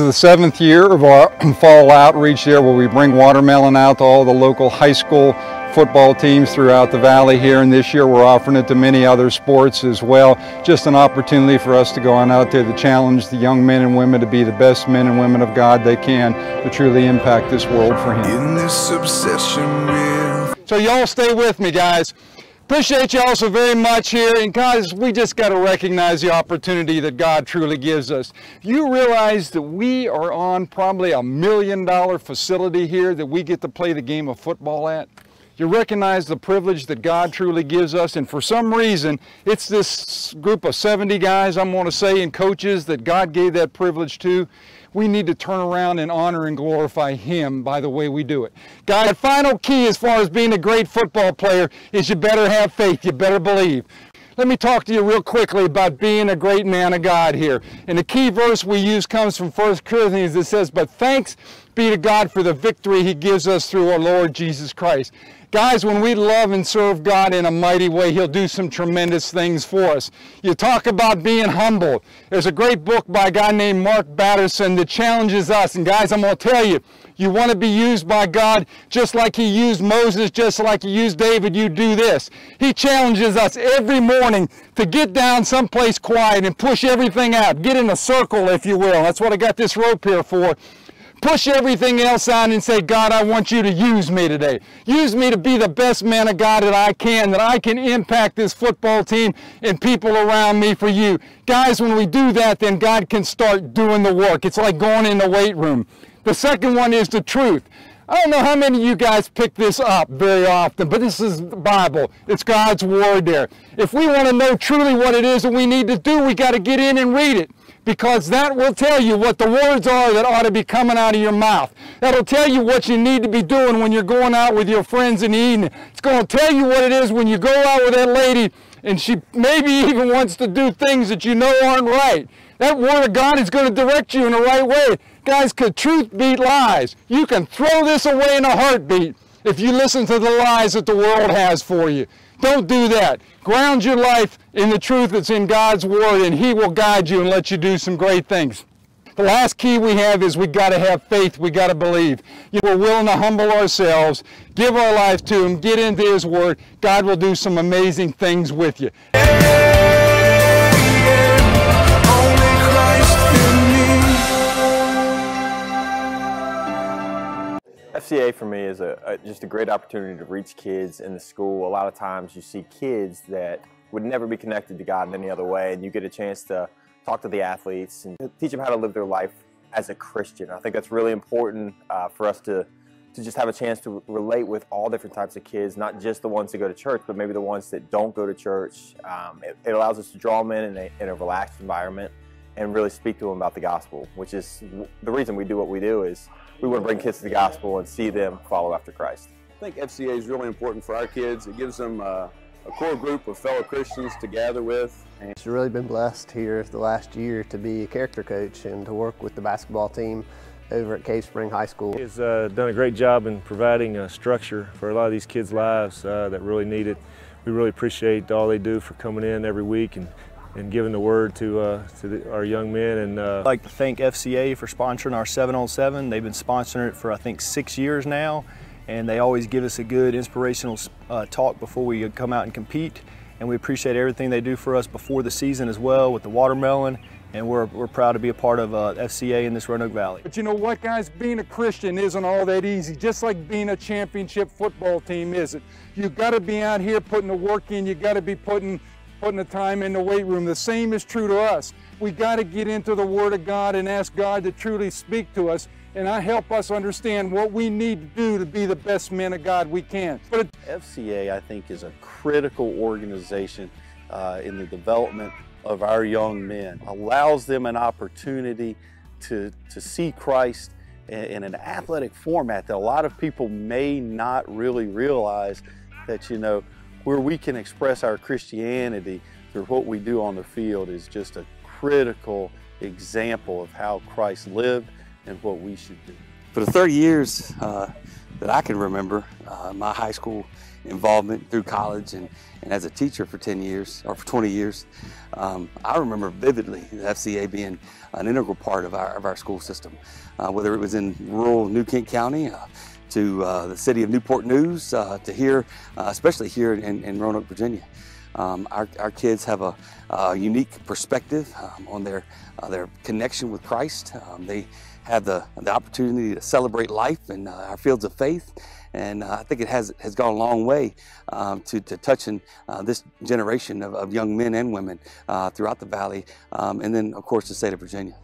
The seventh year of our fall outreach there where we bring watermelon out to all the local high school football teams throughout the valley here and this year we're offering it to many other sports as well. Just an opportunity for us to go on out there to challenge the young men and women to be the best men and women of God they can to truly impact this world for Him. In this obsession with So y'all stay with me guys. Appreciate y'all so very much here. And guys, we just got to recognize the opportunity that God truly gives us. You realize that we are on probably a million dollar facility here that we get to play the game of football at? You recognize the privilege that God truly gives us, and for some reason, it's this group of 70 guys, I'm going to say, and coaches that God gave that privilege to. We need to turn around and honor and glorify Him by the way we do it. God, the final key as far as being a great football player is you better have faith, you better believe. Let me talk to you real quickly about being a great man of God here. And the key verse we use comes from 1 Corinthians that says, But thanks be to God for the victory He gives us through our Lord Jesus Christ. Guys, when we love and serve God in a mighty way, He'll do some tremendous things for us. You talk about being humble. There's a great book by a guy named Mark Batterson that challenges us. And guys, I'm going to tell you, you want to be used by God just like He used Moses, just like He used David, you do this. He challenges us every morning to get down someplace quiet and push everything out. Get in a circle, if you will. That's what I got this rope here for push everything else on and say, God, I want you to use me today. Use me to be the best man of God that I can, that I can impact this football team and people around me for you. Guys, when we do that, then God can start doing the work. It's like going in the weight room. The second one is the truth. I don't know how many of you guys pick this up very often, but this is the Bible. It's God's Word there. If we want to know truly what it is that we need to do, we got to get in and read it because that will tell you what the words are that ought to be coming out of your mouth. That'll tell you what you need to be doing when you're going out with your friends in the evening. It's going to tell you what it is when you go out with that lady and she maybe even wants to do things that you know aren't right. That Word of God is going to direct you in the right way. Guys, could truth beat lies? You can throw this away in a heartbeat if you listen to the lies that the world has for you. Don't do that. Ground your life in the truth that's in God's Word, and He will guide you and let you do some great things. The last key we have is we got to have faith. We got to believe. Know, we're willing to humble ourselves, give our life to Him, get into His Word. God will do some amazing things with you. FCA for me is a, a, just a great opportunity to reach kids in the school. A lot of times you see kids that would never be connected to God in any other way, and you get a chance to talk to the athletes and teach them how to live their life as a Christian. I think that's really important uh, for us to to just have a chance to relate with all different types of kids, not just the ones that go to church, but maybe the ones that don't go to church. Um, it, it, allows us to draw them in in a, in a relaxed environment and really speak to them about the gospel, which is the reason we do what we do is we want to bring kids to the gospel and see them follow after Christ. I think FCA is really important for our kids. It gives them uh, a core group of fellow Christians to gather with. And it's really been blessed here the last year to be a character coach and to work with the basketball team over at Cave Spring High School. He's uh, done a great job in providing a structure for a lot of these kids' lives uh, that really need it. We really appreciate all they do for coming in every week and, and giving the word to, uh, to the, our young men. And uh, I'd like to thank FCA for sponsoring our 7 on 7. They've been sponsoring it for I think six years now, and they always give us a good inspirational uh, talk before we come out and compete. And we appreciate everything they do for us before the season as well with the watermelon and we're, we're proud to be a part of uh, FCA in this Roanoke Valley. But you know what, guys? Being a Christian isn't all that easy, just like being a championship football team isn't. You've got to be out here putting the work in. You've got to be putting, putting the time in the weight room. The same is true to us. we got to get into the Word of God and ask God to truly speak to us and I help us understand what we need to do to be the best men of God we can. But FCA, I think, is a critical organization uh, in the development of our young men, allows them an opportunity to, to see Christ in, in an athletic format that a lot of people may not really realize that, you know, where we can express our Christianity through what we do on the field is just a critical example of how Christ lived and what we should do. For the 30 years uh, that I can remember, uh, my high school involvement through college and, and as a teacher for 10 years or for 20 years. Um, I remember vividly the FCA being an integral part of our, of our school system, uh, whether it was in rural New Kent County, uh, to uh, the city of Newport News, uh, to here, uh, especially here in, in Roanoke, Virginia. Um, our, our kids have a, a unique perspective um, on their, uh, their connection with Christ. Um, they have the, the opportunity to celebrate life in uh, our fields of faith. And uh, I think it has, has gone a long way um, to, to touching this generation of, of young men and women throughout the valley, um, and then, of course, the state of Virginia.